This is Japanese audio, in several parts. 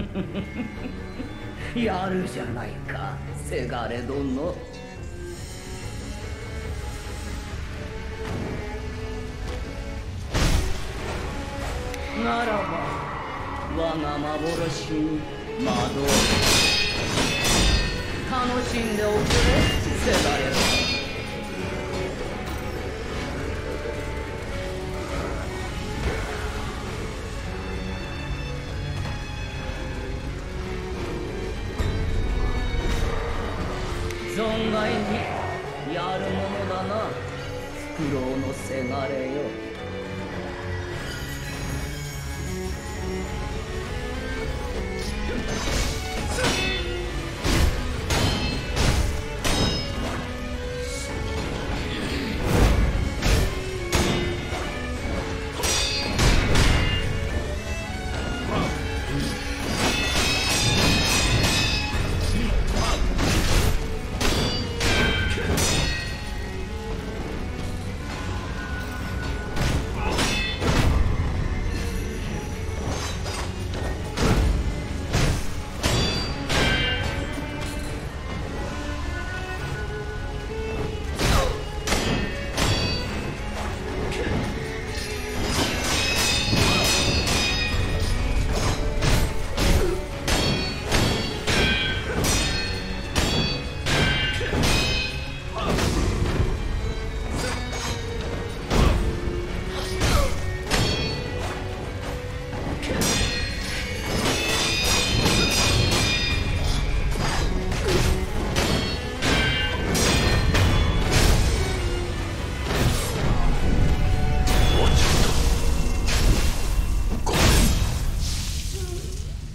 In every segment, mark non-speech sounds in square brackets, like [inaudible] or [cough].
[laughs] やるじゃないかせがれ殿。ならば我が幻に惑う。楽しんでおくれせがれ殿。存外にやるものだな。フクロウのせがれよ。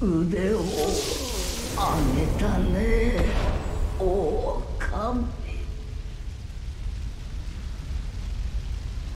腕を上げたね。王冠。